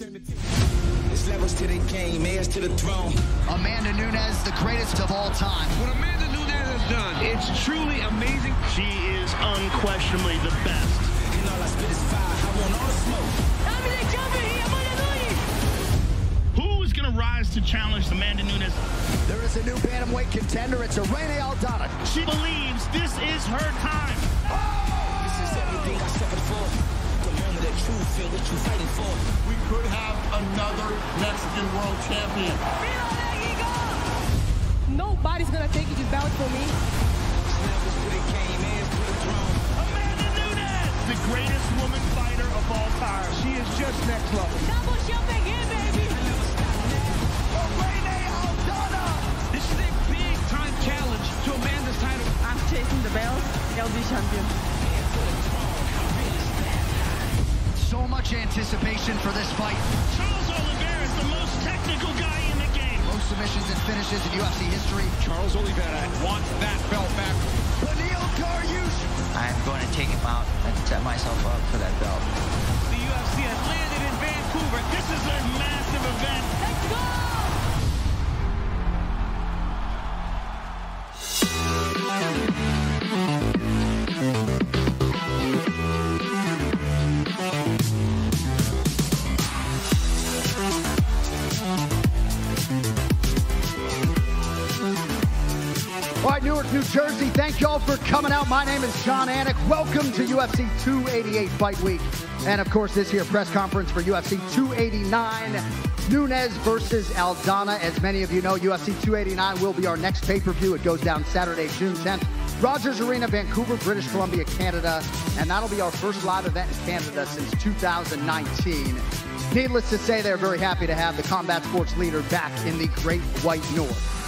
There's levels to the game, heirs to the throne. Amanda Nunes, the greatest of all time. What Amanda Nunes has done, it's truly amazing. She is unquestionably the best. And all I spit is fire. I want all the smoke. Who is going to rise to challenge Amanda Nunes? There is a new bantamweight contender. It's Irene Aldana. She believes this is her time. This is everything I suffered for. The truth, feel what you fighting for. we could have another Mexican world champion. Nobody's gonna take this belt from me. To the game, heirs to the throne. Amanda Nunes, the greatest woman fighter of all time. She is just next level. Double champion again, baby. Irene Aldana. This is a big time challenge to Amanda's title. I'm chasing the belt. I'll be champion. Much anticipation for this fight. Charles Oliveira is the most technical guy in the game. Most submissions and finishes in UFC history. Charles Oliveira wants that belt back. Beneil Dariush. I'm going to take him out and set myself up for that belt. The UFC has landed in Vancouver. This is a massive event. Let's go! Newark, New Jersey, thank y'all for coming out. My name is Jon Anik. Welcome to UFC 288 Fight Week. And of course, this here press conference for UFC 289. Nunes versus Aldana. As many of you know, UFC 289 will be our next pay-per-view. It goes down Saturday, June 10th. Rogers Arena, Vancouver, British Columbia, Canada. And that'll be our first live event in Canada since 2019. Needless to say, they're very happy to have the combat sports leader back in the Great White North.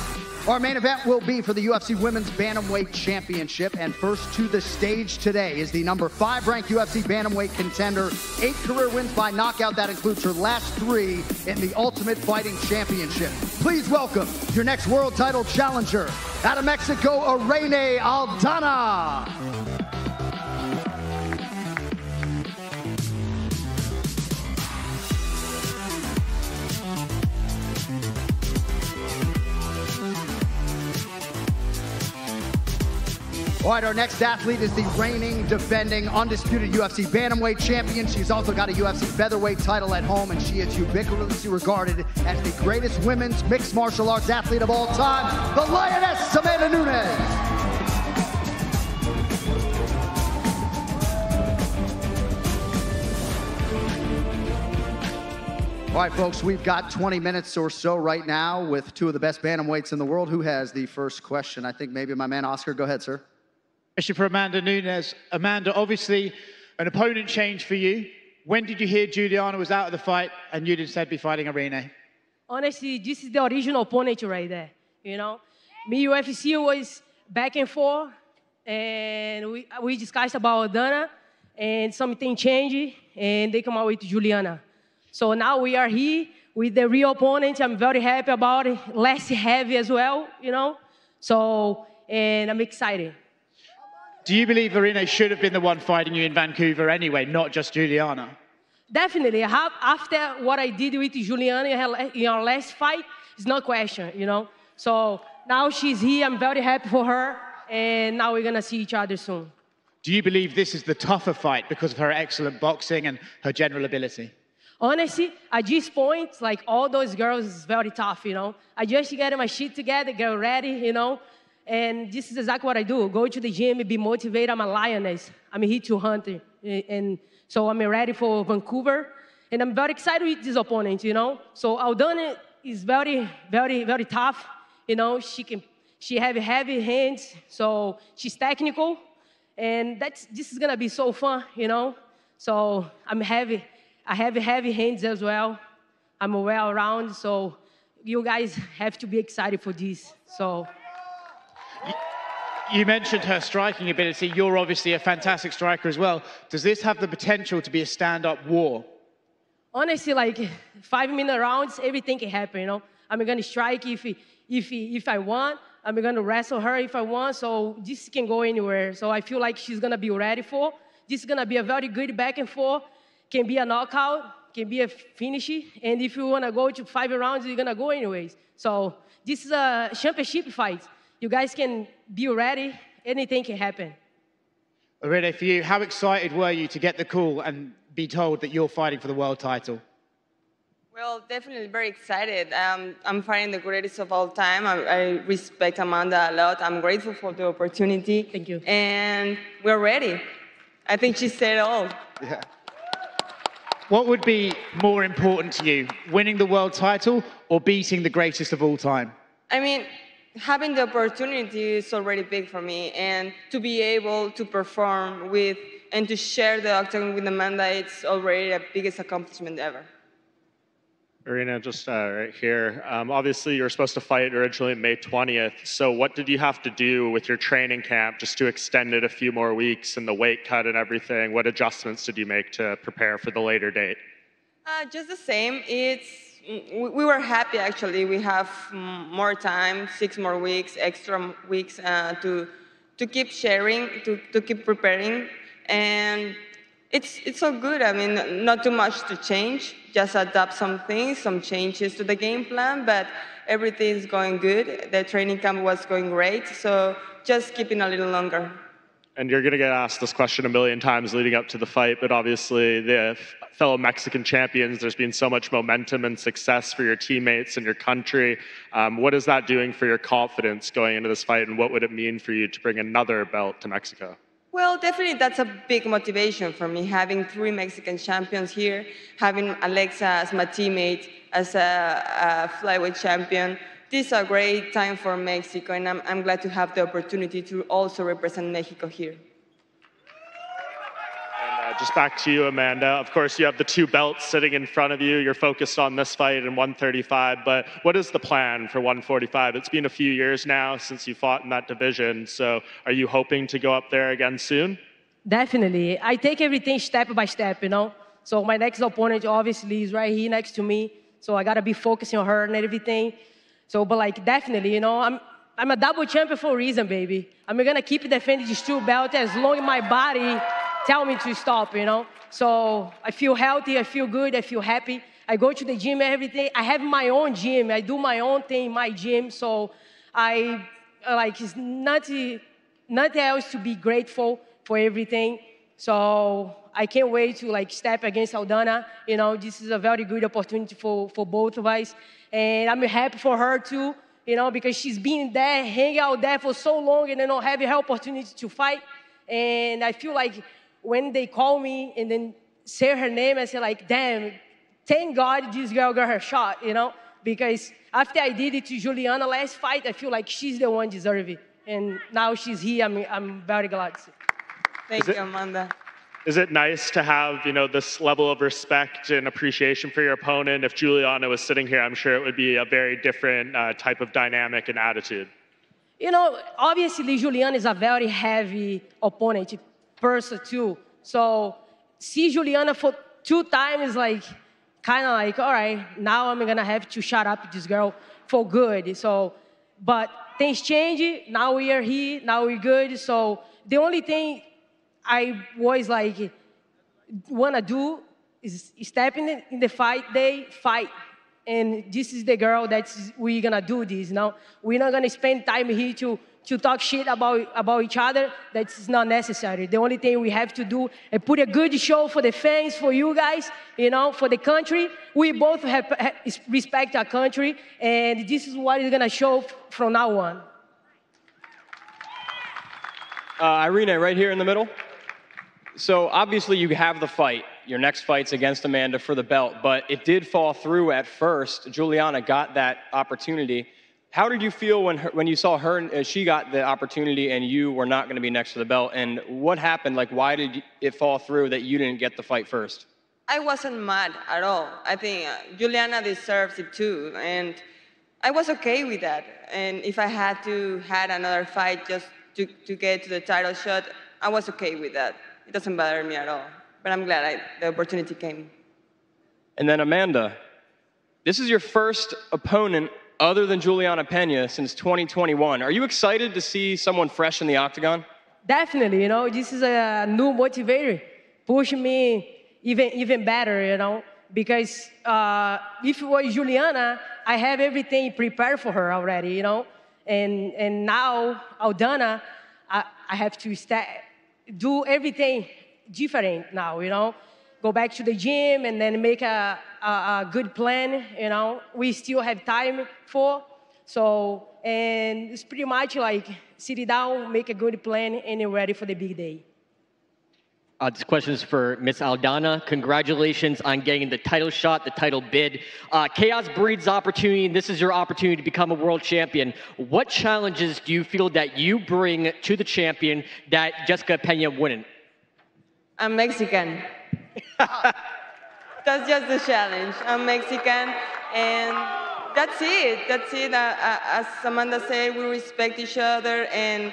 Our main event will be for the UFC Women's Bantamweight Championship. And first to the stage today is the number five ranked UFC Bantamweight contender. Eight career wins by knockout. That includes her last three in the Ultimate Fighting Championship. Please welcome your next world title challenger out of Mexico, Irene Aldana. All right, our next athlete is the reigning, defending, undisputed UFC bantamweight champion. She's also got a UFC featherweight title at home, and she is ubiquitously regarded as the greatest women's mixed martial arts athlete of all time, the Lioness Amanda Nunes. All right, folks, we've got 20 minutes or so right now with two of the best bantamweights in the world. Who has the first question? I think maybe my man Oscar. Go ahead, sir. Question for Amanda Nunes. Amanda, obviously, an opponent change for you. When did you hear Juliana was out of the fight and you'd instead be fighting Irene? Honestly, this is the original opponent right there. You know, me UFC was back and forth, and we we discussed about Dana, and something changed, and they come out with Juliana. So now we are here with the real opponent. I'm very happy about it. Less heavy as well, you know. So and I'm excited. Do you believe Irene should have been the one fighting you in Vancouver anyway, not just Juliana? Definitely. After what I did with Juliana in her- in last fight, it's no question, you know. So now she's here. I'm very happy for her, and now we're gonna see each other soon. Do you believe this is the tougher fight because of her excellent boxing and her general ability? Honestly, at this point, like all those girls is very tough, you know. I just get my shit together, get ready, you know. And this is exactly what I do. Go to the gym, be motivated. I'm a lioness. I'm a hit to hunter. Eh, and so I'm ready for Vancouver. And I'm very excited with this opponent, you know. So Aldana is very, very, very tough. You know, she can she have heavy hands, so she's technical. And that's this is gonna be so fun, you know. So I'm heavy. I have heavy hands as well. I'm well around, so you guys have to be excited for this. So You mentioned her striking ability. You're obviously a fantastic striker as well. Does this have the potential to be a stand up war? honestly, like five minute rounds, everything can happen. You know, I'm gonna strike if if if I want. I'm gonna wrestle her if I want. So this can go anywhere. So I feel like she's gonna be ready for. This is gonna be a very good back and forth. Can be a knockout. can be a finish. And if you want to go to five rounds, you're to go anyways. So this is a championship fight. You guys can be ready. Anything can happen. Irene, for you, how excited were you to get the call and be told that you're fighting for the world title? Well, definitely very excited. Um, I'm fighting the greatest of all time. I, I, respect Amanda a lot. I'm grateful for the opportunity. Thank you. And we're ready. I think she said it all. Yeah. What would be more important to you, winning the world title or beating the greatest of all time? I mean, having the opportunity is already big for me, and to be able to perform with and to share the octagon with Amanda, it's already the biggest accomplishment ever. Arena, just uh, right here. Um, obviously, you were supposed to fight originally May 20th. So, what did you have to do with your training camp just to extend it a few more weeks and the weight cut and everything? What adjustments did you make to prepare for the later date? Uh, just the same. It's we were happy actually. We have more time, six more weeks, extra weeks uh, to to keep sharing, to to keep preparing, and it's it's all good. I mean, not too much to change. Just adapt some things, some changes to the game plan, but everything is going good. The training camp was going great, so just keeping a little longer. And you're going to get asked this question a million times leading up to the fight, but obviously the fellow Mexican champions, there's been so much momentum and success for your teammates and your country. Um, what is that doing for your confidence going into this fight, and what would it mean for you to bring another belt to Mexico? Well, definitely that's a big motivation for me, having three Mexican champions here, having Alexa as my teammate, as a, a flyweight champion. This is a great time for Mexico, and I'm, I'm glad to have the opportunity to also represent Mexico here. Uh, just back to you, Amanda. Of course, you have the two belts sitting in front of you. You're focused on this fight in 135, but what is the plan for 145? It's been a few years now since you fought in that division, so are you hoping to go up there again soon? Definitely. I take everything step by step, you know? So my next opponent obviously is right here next to me, so I gotta be focusing on her and everything. So, but like definitely, you know, I'm I'm a double champion for a reason, baby. I'm gonna keep defending this two belt as long as my body tell me to stop, you know? So I feel healthy, I feel good, I feel happy. I go to the gym every day. I have my own gym. I do my own thing in my gym. So I like it's nothing, nothing else to be grateful for everything. So I can't wait to like step against Aldana. You know, this is a very good opportunity for, for both of us. And I'm happy for her too, you know, because she's been there, hanging out there for so long and then not having her opportunity to fight. And I feel like when they call me and then say her name, I say like, damn, thank God this girl got her shot, you know? Because after I did it to Juliana last fight, I feel like she's the one deserving. And now she's here, I'm, I'm very glad. Thank you, Amanda. Is it nice to have, you know, this level of respect and appreciation for your opponent? If Juliana was sitting here, I'm sure it would be a very different uh, type of dynamic and attitude. You know, obviously Juliana is a very heavy opponent person too. So see Juliana for two times like kind of like, all right, now I'm gonna have to shut up this girl for good. So, but things change. Now we are here. Now we're good. So the only thing I was like wanna do is step in the, in the fight day, fight. And this is the girl that we're gonna do this. Now we're not gonna spend time here to to talk shit about, about each other, that's not necessary. The only thing we have to do is put a good show for the fans, for you guys, you know, for the country. We both have, have respect our country, and this is what is gonna show from now on. Uh, Irina, right here in the middle. So obviously you have the fight. Your next fight's against Amanda for the belt, but it did fall through at first. Juliana got that opportunity. How did you feel when, her, when you saw her, uh, she got the opportunity and you were not going to be next to the belt? And what happened? Like, why did it fall through that you didn't get the fight first? I wasn't mad at all. I think uh, Juliana deserves it too. And I was okay with that. And if I had to had another fight just to, to get to the title shot, I was okay with that. It doesn't bother me at all. But I'm glad I, the opportunity came. And then Amanda, this is your first opponent other than Juliana Pena since 2021. Are you excited to see someone fresh in the octagon? Definitely, you know, this is a new motivator, pushing me even even better, you know, because uh, if it was Juliana, I have everything prepared for her already, you know. And and now Aldana, I, I have to start, do everything different now, you know. Go back to the gym and then make a, a, a good plan, you know. We still have time for. So and it's pretty much like sit down, make a good plan, and you're ready for the big day. Uh, this question is for Miss Aldana. Congratulations on getting the title shot, the title bid. Uh, chaos breeds opportunity, and this is your opportunity to become a world champion. What challenges do you feel that you bring to the champion that Jessica Pena wouldn't? I'm Mexican. that's just the challenge. I'm Mexican, and that's it. That's it. Uh, uh, as Amanda said, we respect each other, and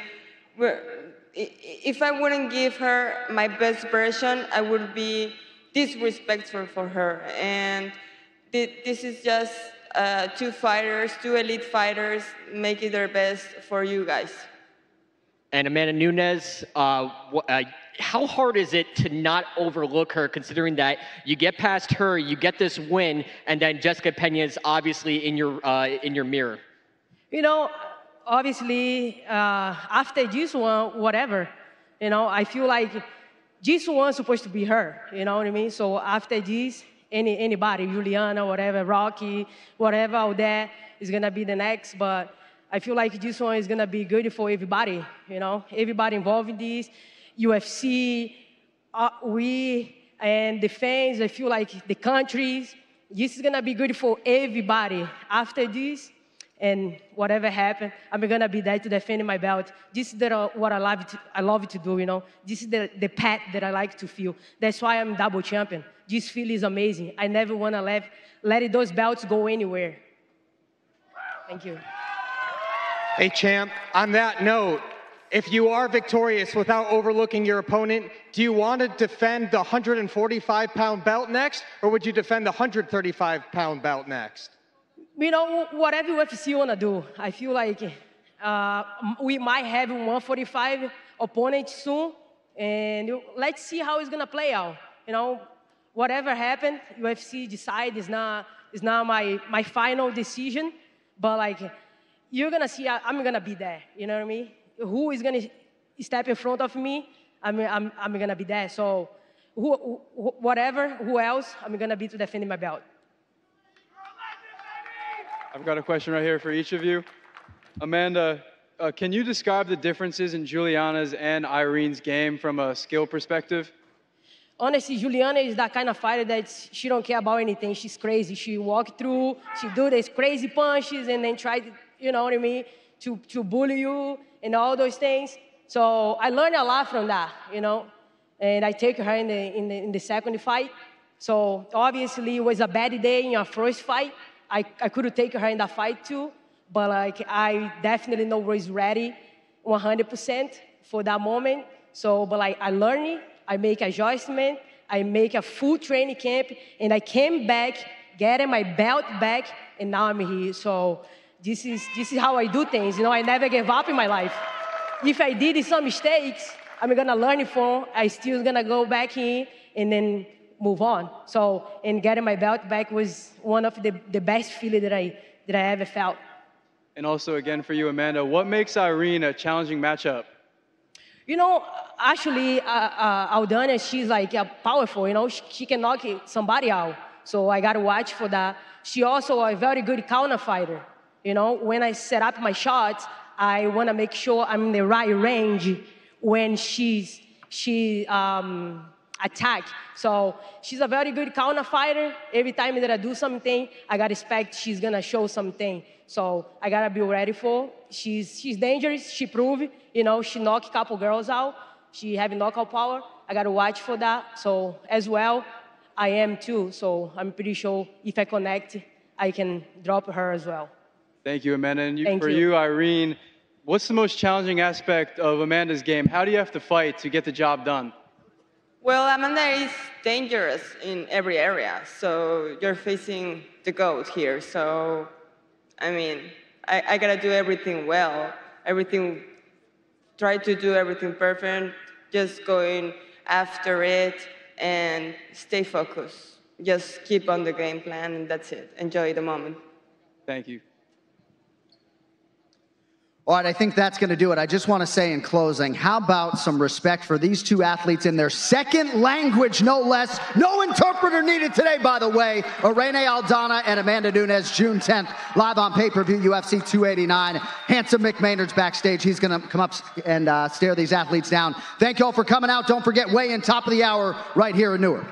if I wouldn't give her my best version, I would be disrespectful for her. And this is just uh, two fighters, two elite fighters, making their best for you guys. And Amanda Nunes, uh, uh, how hard is it to not overlook her, considering that you get past her, you get this win, and then Jessica Pena is obviously in your uh, in your mirror? You know, obviously, uh, after this one, whatever, you know, I feel like this one's supposed to be her. You know what I mean? So after this, any anybody, Juliana, whatever, Rocky, whatever out there is gonna be the next. But I feel like this one is gonna be good for everybody. You know, everybody involved in this, UFC, uh, we, and the fans. I feel like the countries. This is gonna be good for everybody. After this, and whatever happened, I'm gonna be there to defend my belt. This is the, what I love, to, I love to do, you know. This is the, the path that I like to feel. That's why I'm double champion. This feel is amazing. I never wanna let, let those belts go anywhere. Thank you. Hey, champ, on that note, if you are victorious without overlooking your opponent, do you want to defend the 145 pound belt next, or would you defend the 135 pound belt next? You know, whatever UFC want to do, I feel like uh, we might have 145 opponent soon, and let's see how it's going to play out. You know, whatever happened, UFC decide is not, is not my, my final decision, but like, you're to see I'm to be there. You know what I mean? who is going to step in front of me, I'm, I'm, I'm to be there. So who, whatever, who else, I'm to be to defend my belt. I've got a question right here for each of you. Amanda, uh, can you describe the differences in Juliana's and Irene's game from a skill perspective? Honestly, Juliana is that kind of fighter that she don't care about anything. She's crazy. She walk through, she do these crazy punches and then try to, you know what I mean, to, to bully you and all those things. So I learned a lot from that, you know. And I take her in the, in the, in the second fight. So obviously it was a bad day in our first fight. I, I could take her in that fight too. But like I definitely know was ready 100% for that moment. So, but like I learned, I make adjustment, I make a full training camp, and I came back, getting my belt back, and now I'm here. So this is, this is how I do things. You know, I never give up in my life. If I did some mistakes, I'm gonna learn from. I still gonna go back in and then move on. So, and getting my belt back was one of the, the best feeling that I, that I ever felt. And also, again, for you, Amanda, what makes Irene a challenging matchup? You know, actually, uh, uh, Aldana, she's like uh, powerful, you know, she, she, can knock somebody out. So I gotta watch for that. She also a very good counter fighter. You know, when I set up my shots, I want to make sure I'm in the right range when she's she um, attack. So she's a very good counter fighter. Every time that I do something, I gotta expect she's gonna show something. So I gotta be ready for. She's she's dangerous. She proved, you know, she knocked a couple girls out. She have knockout power. I gotta watch for that. So as well, I am too. So I'm pretty sure if I connect, I can drop her as well. Thank you, Amanda. And you, for you. you, Irene, what's the most challenging aspect of Amanda's game? How do you have to fight to get the job done? Well, Amanda is dangerous in every area. So you're facing the GOAT here. So, I mean, I, I gotta do everything well, everything, try to do everything perfect, just going after it and stay focused. just keep on the game plan, and that's it. Enjoy the moment. Thank you. All right, I think that's going to do it. I just want to say in closing, how about some respect for these two athletes in their second language, no less? No interpreter needed today, by the way. Irene Aldana and Amanda Nunes, June 10th, live on pay-per-view UFC 289. Handsome Mick Maynard's backstage. He's going to come up and uh, stare these athletes down. Thank you all for coming out. Don't forget, weigh in top of the hour right here in Newark.